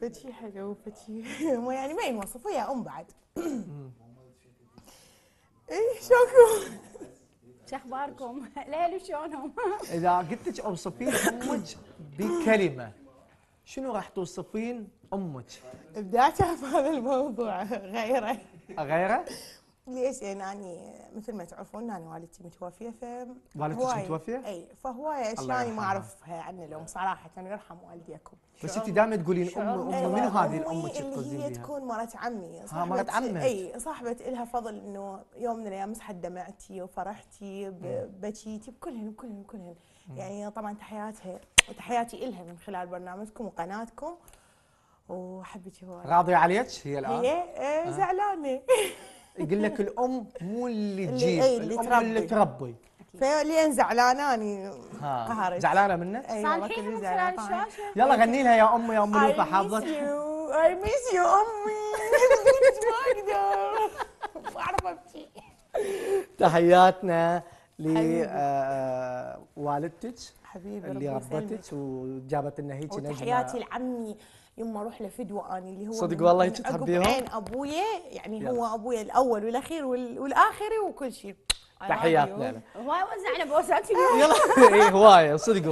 فتشي حلو فتشي ما يعني ما ينوصف ويا أم بعد اي شكرا شو أخباركم؟ ليلو شلونهم؟ إذا قلت لك أوصفين أمك بكلمة شنو راح توصفين أمك؟ ابداعتها في هذا الموضوع غيرة غيرة؟ ليش؟ يعني أني مثل ما تعرفون أنا والدتي متوفية ف والدتك متوفية؟ إي فهواية الله أشياء أنا ما. أعرفها عن الام صراحة يرحم والديكم بس انت دائما تقولين ام ام أيوة، منو هذه أمي الام اللي هي؟ تكون مرت عمي ها، مرت صاحبة- عمك. إي صاحبة إلها فضل إنه يوم من الأيام مسحت دمعتي وفرحتي بكيتي بكلهن بكلهن بكلهن يعني طبعا تحياتها وتحياتي إلها من خلال برنامجكم وقناتكم وحبيتي هواي راضية عليك هي الآن؟ هي زعلانة يقول لك الام مو اللي اللي- تجيب أي، اللي الأم اللي تربي. فلين زعلانة اني ها قهرت زعلانة منك؟ صالحين كل يلا غني لها يا ام يا ام I لوفا miss حافظك you. I miss you أمي. ما أقدر ما أعرف أبكي تحياتنا. لوالدتك حبيبي. اللي ربتك وجابت لنا هيك وتحياتي نجمه لعمي يما أروح لفدوة أني اللي هو صدق من- والله هيك تحبيهم؟ عين أبويا. يعني يلا. هو أبويا الأول والأخير وال- والآخري وكل شيء. تحياتنا. له هواي وزعنا بوسات يلا. اي هواية صدق